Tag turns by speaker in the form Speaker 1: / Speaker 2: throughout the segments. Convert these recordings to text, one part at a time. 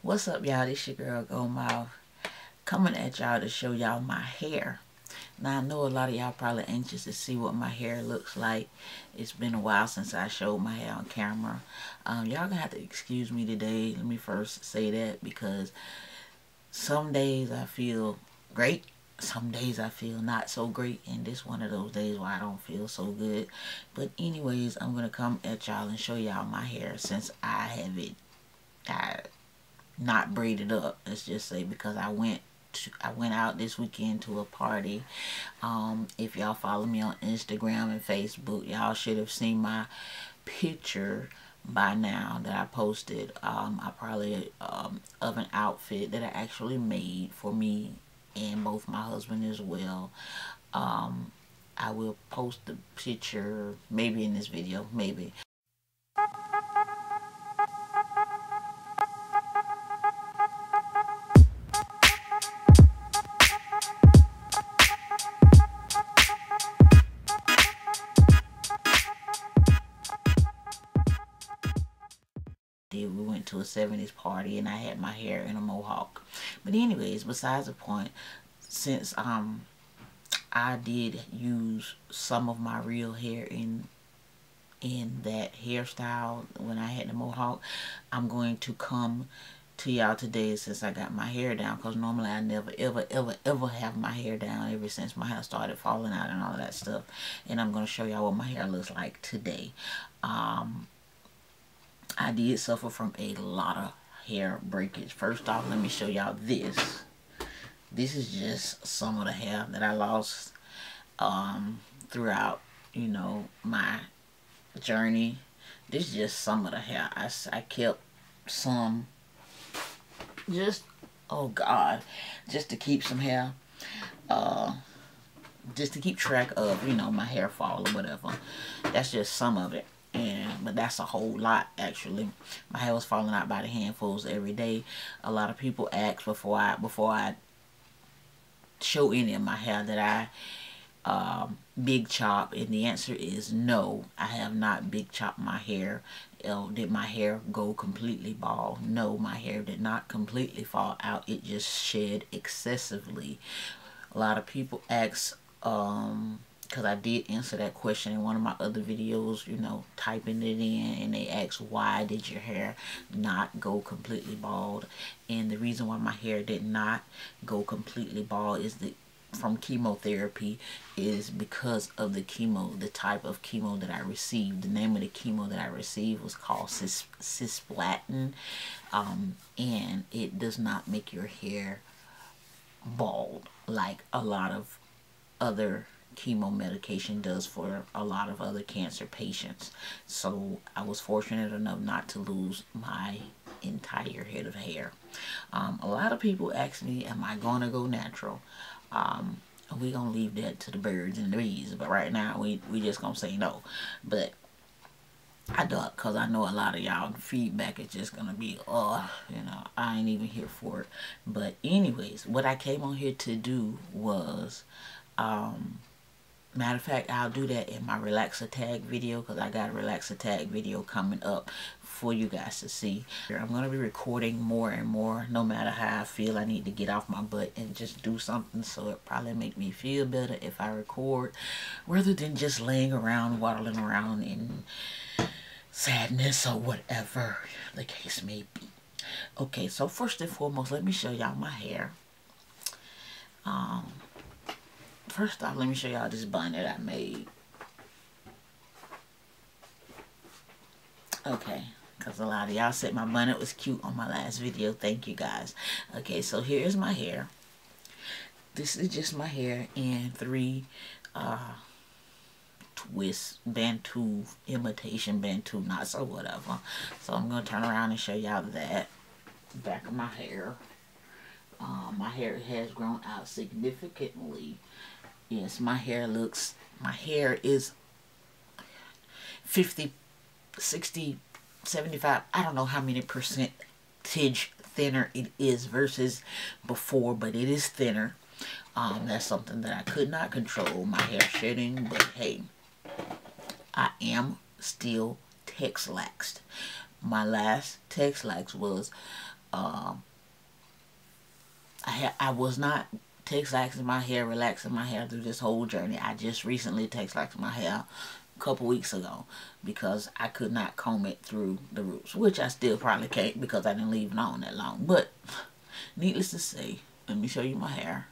Speaker 1: What's up, y'all? This your girl Goldmouth coming at y'all to show y'all my hair. Now, I know a lot of y'all probably anxious to see what my hair looks like. It's been a while since I showed my hair on camera. Um, y'all gonna have to excuse me today. Let me first say that because some days I feel great. Some days I feel not so great. And this one of those days where I don't feel so good. But anyways, I'm gonna come at y'all and show y'all my hair since I have it. I not braided up. Let's just say because I went to, I went out this weekend to a party. Um, if y'all follow me on Instagram and Facebook, y'all should have seen my picture by now that I posted. Um, I probably um, of an outfit that I actually made for me and both my husband as well. Um, I will post the picture maybe in this video, maybe. 70s party and I had my hair in a mohawk. But anyways, besides the point, since um I did use some of my real hair in in that hairstyle when I had the mohawk, I'm going to come to y'all today since I got my hair down because normally I never ever ever ever have my hair down ever since my hair started falling out and all that stuff and I'm going to show y'all what my hair looks like today um I did suffer from a lot of hair breakage. First off, let me show y'all this. This is just some of the hair that I lost um, throughout, you know, my journey. This is just some of the hair. I, I kept some just, oh God, just to keep some hair. Uh, just to keep track of, you know, my hair fall or whatever. That's just some of it but that's a whole lot actually. My hair was falling out by the handfuls every day. A lot of people ask before I before I show any of my hair that I um, big chop and the answer is no. I have not big chopped my hair. Uh, did my hair go completely bald? No my hair did not completely fall out. It just shed excessively. A lot of people ask um, because I did answer that question in one of my other videos, you know, typing it in and they asked why did your hair not go completely bald and the reason why my hair did not go completely bald is the from chemotherapy is because of the chemo, the type of chemo that I received. The name of the chemo that I received was called cis cisplatin um, and it does not make your hair bald like a lot of other chemo medication does for a lot of other cancer patients. So I was fortunate enough not to lose my entire head of hair. Um, a lot of people ask me, am I going to go natural? Um, we going to leave that to the birds and the bees. But right now, we, we just going to say no. But I duck because I know a lot of y'all feedback is just going to be, oh, you know, I ain't even here for it. But anyways, what I came on here to do was um, Matter of fact, I'll do that in my relaxer tag video because I got a relaxer tag video coming up for you guys to see. I'm going to be recording more and more no matter how I feel I need to get off my butt and just do something so it probably make me feel better if I record rather than just laying around waddling around in sadness or whatever the case may be. Okay, so first and foremost, let me show y'all my hair. Um, first off, let me show y'all this bun that I made. Okay, because a lot of y'all said my bun was cute on my last video. Thank you guys. Okay, so here's my hair. This is just my hair in three uh, twist Bantu, imitation Bantu knots or whatever. So I'm going to turn around and show y'all that back of my hair. Uh, my hair has grown out significantly yes my hair looks my hair is 50 60 75 I don't know how many percentage thinner it is versus before but it is thinner. Um, that's something that I could not control my hair shedding but hey I am still Texlaxed. My last Texlax was Um, I, I was not texlaxing my hair, relaxing my hair through this whole journey. I just recently texlaxed my hair a couple weeks ago because I could not comb it through the roots, which I still probably can't because I didn't leave it on that long. But needless to say, let me show you my hair.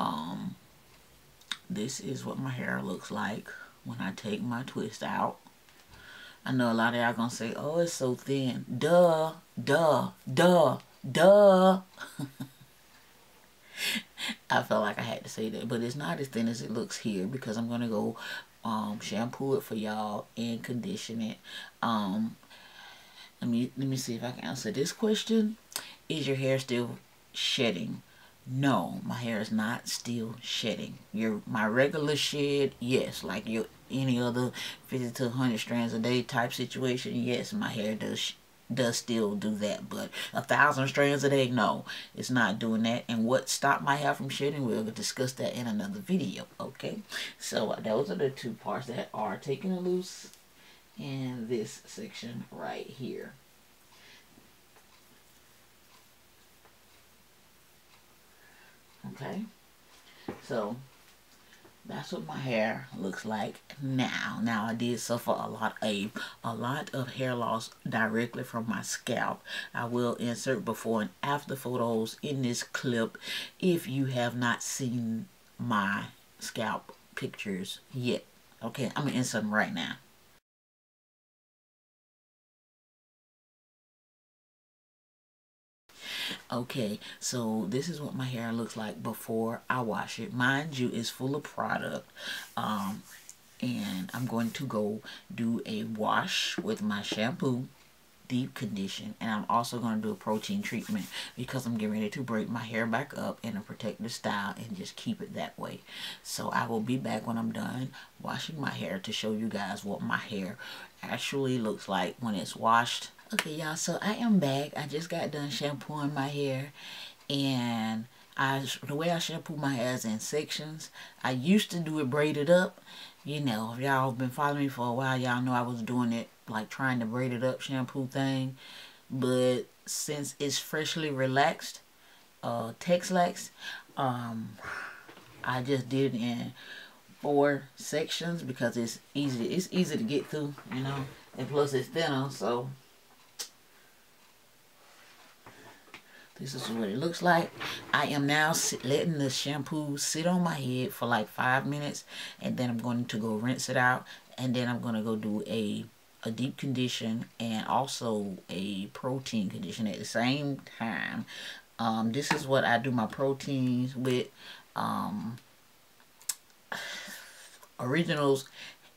Speaker 1: Um, this is what my hair looks like when I take my twist out. I know a lot of y'all gonna say, oh, it's so thin. Duh, duh, duh, duh. I felt like I had to say that, but it's not as thin as it looks here because I'm gonna go um, shampoo it for y'all and condition it. Um, let me let me see if I can answer this question. Is your hair still shedding? No, my hair is not still shedding. Your my regular shed, yes, like your any other 50 to 100 strands a day type situation, yes, my hair does does still do that. But a thousand strands a day, no, it's not doing that. And what stopped my hair from shedding, we'll discuss that in another video, okay? So uh, those are the two parts that are taking loose in this section right here. Okay, so that's what my hair looks like now. Now i did suffer a lot a a lot of hair loss directly from my scalp. I will insert before and after photos in this clip if you have not seen my scalp pictures yet. Okay i'm gonna insert them right now Okay, so this is what my hair looks like before I wash it. Mind you, it's full of product. Um, and I'm going to go do a wash with my shampoo deep condition and I'm also going to do a protein treatment because I'm getting ready to break my hair back up in a protective style and just keep it that way so I will be back when I'm done washing my hair to show you guys what my hair actually looks like when it's washed Okay, y'all, so I am back. I just got done shampooing my hair. And I, the way I shampoo my hair is in sections. I used to do it braided up. You know, if y'all have been following me for a while, y'all know I was doing it, like trying to braid it up shampoo thing. But since it's freshly relaxed, uh, Texlax, um, I just did it in four sections because it's easy. It's easy to get through, you know. And plus it's thinner, so This is what it looks like. I am now letting the shampoo sit on my head for like five minutes. And then I'm going to go rinse it out. And then I'm going to go do a, a deep condition and also a protein condition at the same time. Um, this is what I do my proteins with. Um, originals,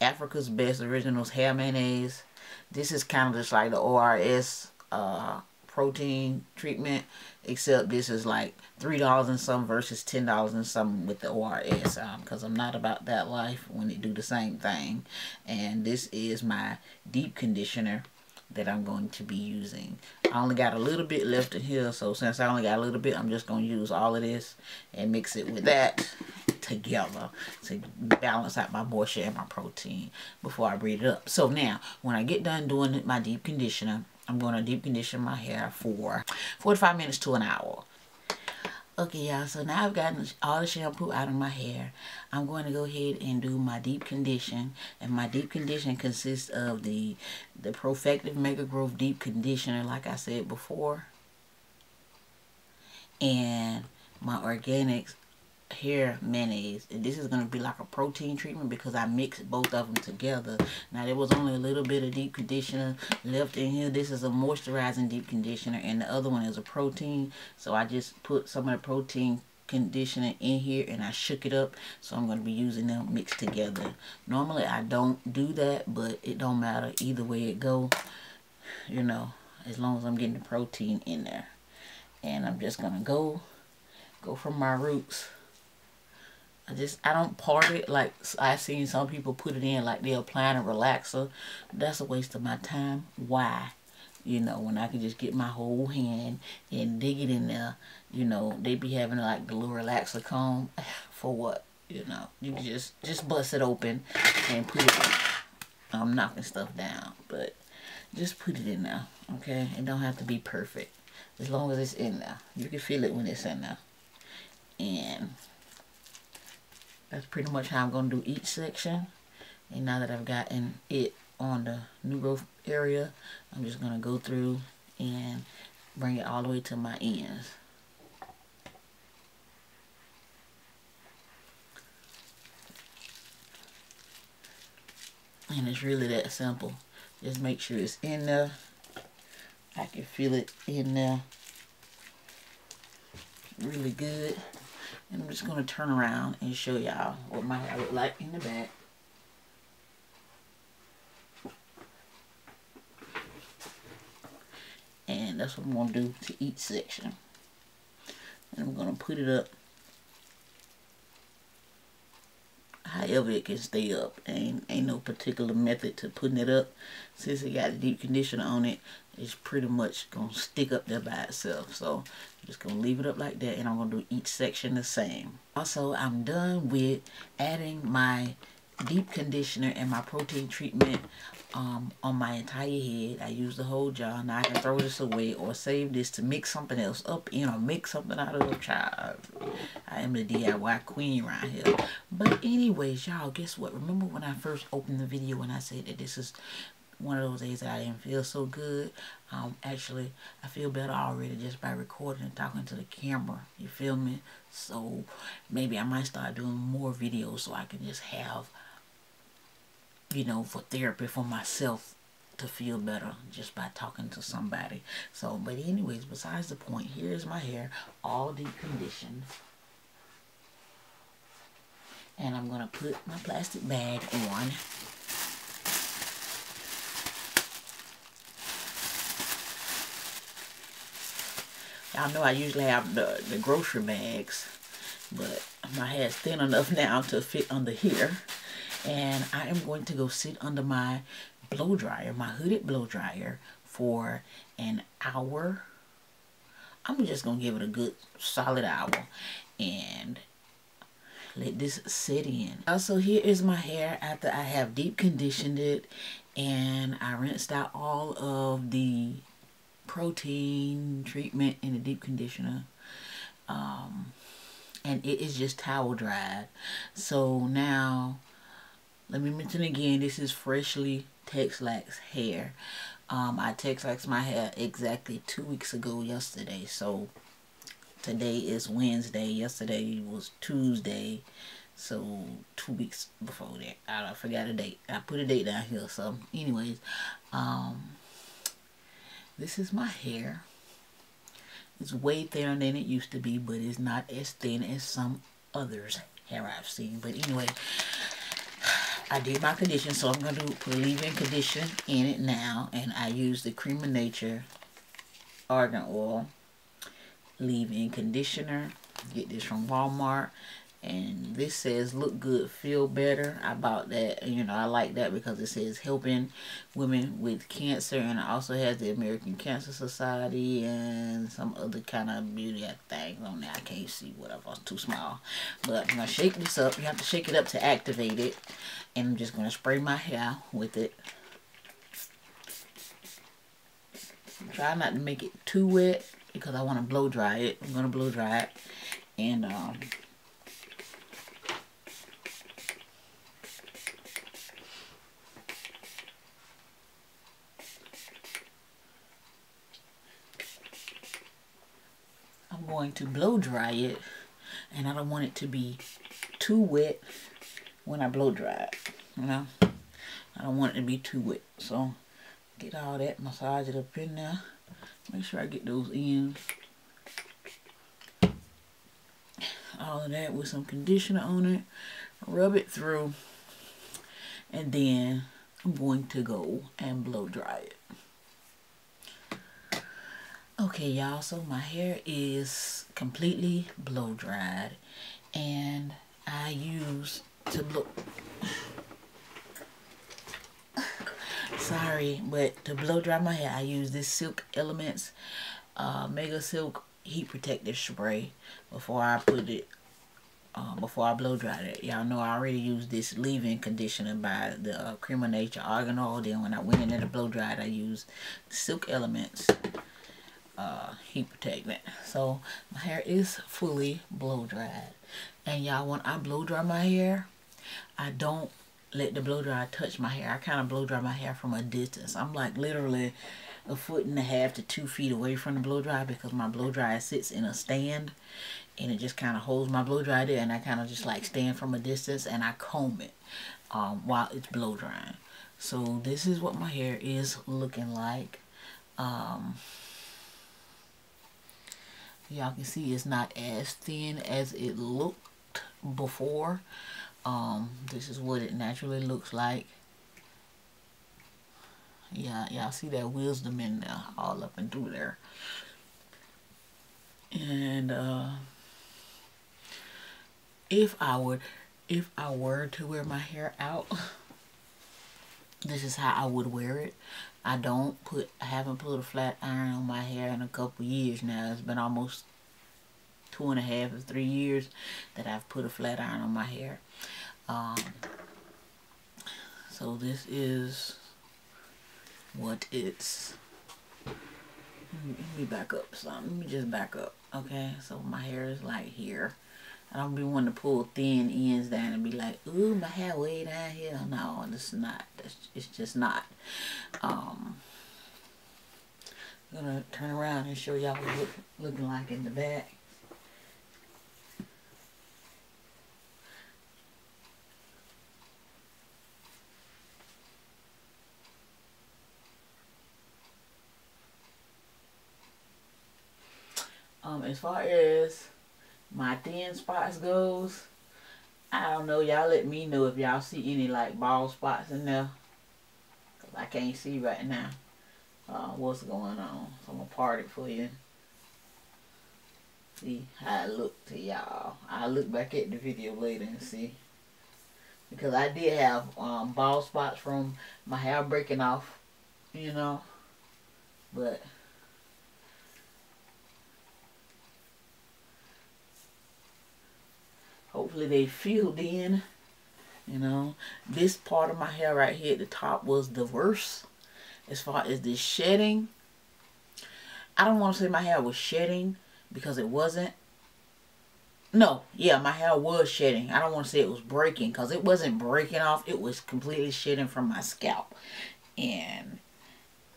Speaker 1: Africa's Best Originals Hair Mayonnaise. This is kind of just like the ORS uh, protein treatment except this is like three dollars and some versus ten dollars and some with the ORS because um, I'm not about that life when they do the same thing. And this is my deep conditioner that I'm going to be using. I only got a little bit left in here so since I only got a little bit I'm just going to use all of this and mix it with that together to balance out my moisture and my protein before I braid it up. So now when I get done doing my deep conditioner I'm going to deep condition my hair for 45 minutes to an hour. Okay, y'all, so now I've gotten all the shampoo out of my hair. I'm going to go ahead and do my deep condition. And my deep condition consists of the, the Profectiv Mega Growth Deep Conditioner, like I said before. And my Organics hair mayonnaise and this is going to be like a protein treatment because I mixed both of them together. Now there was only a little bit of deep conditioner left in here. This is a moisturizing deep conditioner and the other one is a protein. So I just put some of the protein conditioner in here and I shook it up. So I'm going to be using them mixed together. Normally I don't do that but it don't matter either way it go you know as long as I'm getting the protein in there. And I'm just gonna go go from my roots I just, I don't part it like I've seen some people put it in like they're applying a relaxer. That's a waste of my time. Why? You know, when I can just get my whole hand and dig it in there, you know, they be having like the little relaxer comb. For what? You know, you just, just bust it open and put it, I'm knocking stuff down, but just put it in there, okay? It don't have to be perfect. as long as it's in there. You can feel it when it's in there. And that's pretty much how I'm going to do each section. And now that I've gotten it on the new growth area, I'm just going to go through and bring it all the way to my ends. And it's really that simple. Just make sure it's in there. I can feel it in there really good. And I'm just going to turn around and show y'all what my hair look like in the back. And that's what I'm going to do to each section. And I'm going to put it up however it can stay up. Ain't, ain't no particular method to putting it up. Since it got a deep conditioner on it, it's pretty much going to stick up there by itself. So I'm just going to leave it up like that and I'm going to do each section the same. Also, I'm done with adding my deep conditioner and my protein treatment um, on my entire head. I use the whole jar. Now I can throw this away or save this to mix something else up in or make something out of. the Child, I am the DIY queen around here. But anyways, y'all, guess what? Remember when I first opened the video and I said that this is one of those days that I didn't feel so good. Um, actually, I feel better already just by recording and talking to the camera. You feel me? So maybe I might start doing more videos so I can just have you know, for therapy for myself to feel better just by talking to somebody. So, but anyways, besides the point, here's my hair all deep conditioned. And I'm going to put my plastic bag on. Y'all know I usually have the, the grocery bags, but my hair is thin enough now to fit under here and I am going to go sit under my blow dryer, my hooded blow dryer for an hour. I'm just going to give it a good solid hour and let this sit in. Also, here is my hair after I have deep conditioned it and I rinsed out all of the protein treatment in the deep conditioner. Um, and it is just towel dried. So now let me mention again, this is freshly Texlax hair. Um, I Texlax my hair exactly two weeks ago yesterday. So today is Wednesday. Yesterday was Tuesday. So two weeks before that. I forgot a date. I put a date down here. So anyways, um, this is my hair. It's way thinner than it used to be, but it's not as thin as some others hair I've seen. But anyway, I did my condition, so I'm going to put leave-in condition in it now. And I use the Cream of Nature Argan Oil leave-in conditioner. Get this from Walmart. And this says look good, feel better. I bought that. You know, I like that because it says helping women with cancer. And it also has the American Cancer Society and some other kind of beauty things on there. I can't see whatever. It's too small. But I'm to shake this up. You have to shake it up to activate it. And I'm just to spray my hair with it. Try not to make it too wet because I want to blow dry it. I'm to blow dry it. And um, going to blow dry it and I don't want it to be too wet when I blow dry it, you know. I don't want it to be too wet. So get all that, massage it up in there. Make sure I get those ends. All of that with some conditioner on it. Rub it through. And then I'm going to go and blow dry it. Okay, y'all, so my hair is completely blow dried. And I use to blow... Sorry, but to blow dry my hair, I use this Silk Elements uh, Mega Silk Heat Protective Spray before I put it, uh, before I blow dry it. Y'all know I already used this leave-in conditioner by the uh, Cream of Nature Argan Oil. Then when I went in there to blow dry it, I used Silk Elements uh, heat protectant. So my hair is fully blow dried. And y'all, when I blow dry my hair, I don't let the blow dry touch my hair. I kind of blow dry my hair from a distance. I'm like literally a foot and a half to two feet away from the blow dry because my blow dryer sits in a stand and it just kind of holds my blow dry there and I kind of just like stand from a distance and I comb it um, while it's blow drying. So this is what my hair is looking like. Um, y'all can see it's not as thin as it looked before. Um, this is what it naturally looks like. Yeah, y'all see that wisdom in there, all up and through there. And uh, if I would, if I were to wear my hair out, this is how I would wear it. I don't put, I haven't put a flat iron on my hair in a couple years now. It's been almost two and a half or three years that I've put a flat iron on my hair. Um, so this is what it's let me, back up some. Let me just back up. Okay, so my hair is like here. I don't be wanting to pull thin ends down and be like, ooh, my hair way down here. No, it's not. It's just not. Um, I'm gonna turn around and show y'all what look, looking like in the back. Um, as far as my thin spots goes, I don't know. Y'all let me know if y'all see any like bald spots in there. Cause I can't see right now uh, what's going on. So I'm going to part it for you. See how it look to y'all. I'll look back at the video later and see. Because I did have um, bald spots from my hair breaking off, you know. But hopefully they filled in you know. This part of my hair right here at the top was the worst as far as the shedding. I don't want to say my hair was shedding because it wasn't. No yeah my hair was shedding. I don't want to say it was breaking because it wasn't breaking off. It was completely shedding from my scalp. And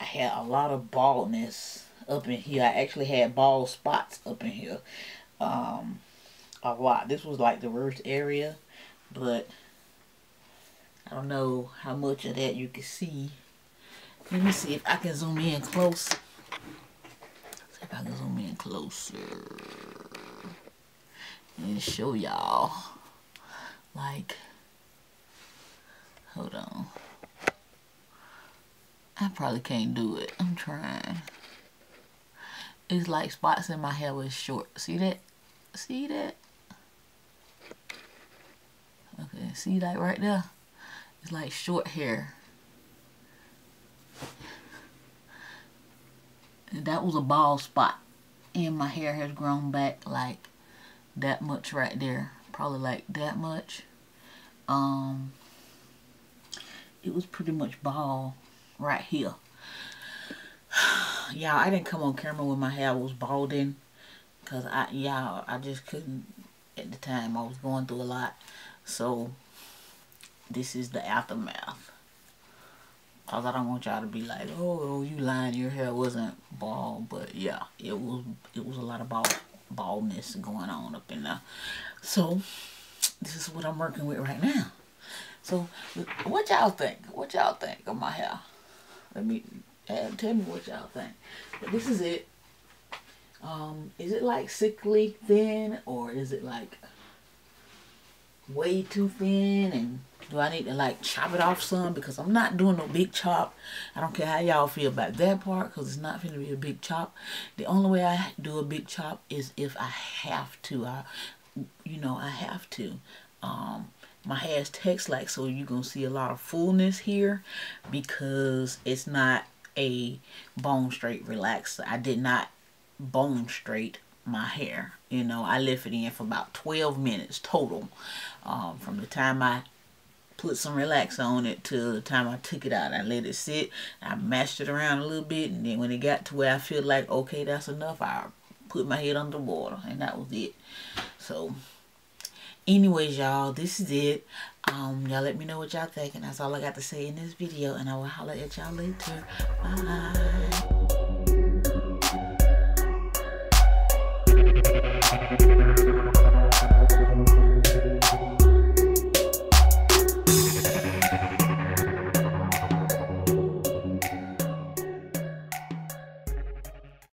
Speaker 1: I had a lot of baldness up in here. I actually had bald spots up in here. Um a lot. This was like the worst area, but I don't know how much of that you can see. Let me see if I can zoom in close. See if I can zoom in closer and show y'all. Like, hold on. I probably can't do it. I'm trying. It's like spots in my hair was short. See that? See that? See like right there? It's like short hair. That was a bald spot. And my hair has grown back like that much right there. Probably like that much. Um, it was pretty much bald right here. y'all, I didn't come on camera when my hair was balding. Because I, y'all, I just couldn't at the time. I was going through a lot. So this is the aftermath. Cause I don't want y'all to be like, oh, oh, you lying, your hair wasn't bald, but yeah, it was. It was a lot of bald baldness going on up in there. So this is what I'm working with right now. So what y'all think? What y'all think of my hair? Let me uh, tell me what y'all think. But this is it. Um, is it like sickly thin or is it like way too thin and do I need to like chop it off some? Because I'm not doing no big chop. I don't care how y'all feel about that part because it's not going to be a big chop. The only way I do a big chop is if I have to. I you know I have to. Um my hair is text like so you're gonna see a lot of fullness here because it's not a bone straight relaxer I did not bone straight my hair. You know, I left it in for about 12 minutes total. Um, from the time I put some relax on it till the time I took it out. I let it sit. I mashed it around a little bit. And then when it got to where I feel like, okay, that's enough, I put my head under water. And that was it. So, anyways, y'all, this is it. Um, y'all let me know what y'all think. And that's all I got to say in this video. And I will holler at y'all later. Bye.